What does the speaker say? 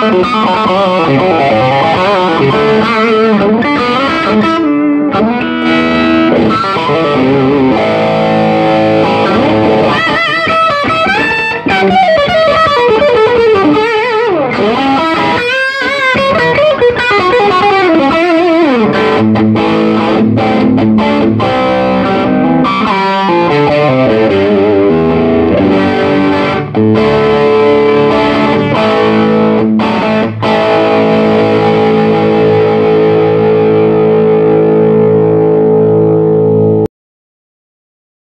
Música